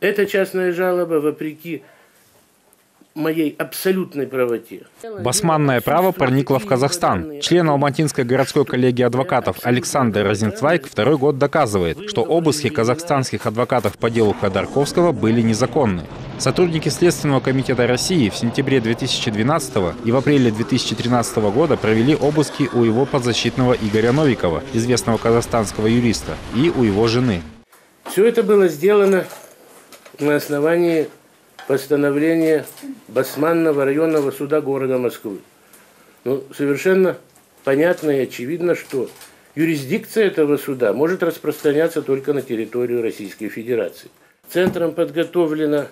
Эта частная жалоба, вопреки моей абсолютной правоте. Басманное право проникло в Казахстан. Член Алматинской городской коллегии адвокатов Александр Розенцвайк второй год доказывает, что обыски казахстанских адвокатов по делу Ходорковского были незаконны. Сотрудники Следственного комитета России в сентябре 2012 и в апреле 2013 года провели обыски у его подзащитного Игоря Новикова, известного казахстанского юриста, и у его жены. Все это было сделано на основании постановления Басманного районного суда города Москвы. Ну, совершенно понятно и очевидно, что юрисдикция этого суда может распространяться только на территорию Российской Федерации. Центром подготовлена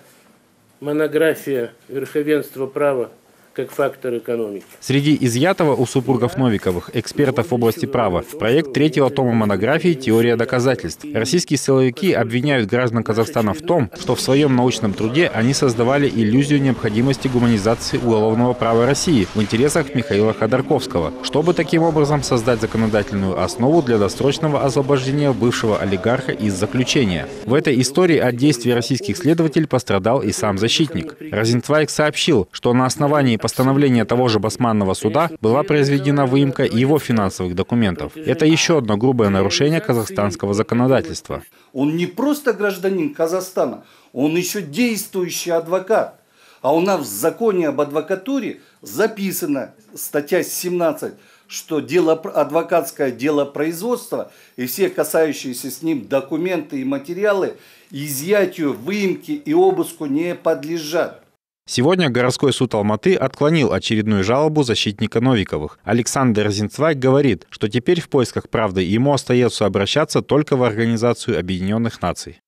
монография «Верховенство права как фактор экономики. Среди изъятого у супругов Новиковых, экспертов в области права, проект третьего тома монографии «Теория доказательств». Российские силовики обвиняют граждан Казахстана в том, что в своем научном труде они создавали иллюзию необходимости гуманизации уголовного права России в интересах Михаила Ходорковского, чтобы таким образом создать законодательную основу для досрочного освобождения бывшего олигарха из заключения. В этой истории от действий российских следователей пострадал и сам защитник. Розентвайк сообщил, что на основании постановления того же Басманного суда была произведена выемка его финансовых документов. Это еще одно грубое нарушение казахстанского законодательства. Он не просто гражданин Казахстана, он еще действующий адвокат. А у нас в законе об адвокатуре записано, статья 17, что дело, адвокатское дело производства и все касающиеся с ним документы и материалы изъятию, выемке и обыску не подлежат. Сегодня городской суд Алматы отклонил очередную жалобу защитника Новиковых. Александр Зинцвайк говорит, что теперь в поисках правды ему остается обращаться только в Организацию Объединенных Наций.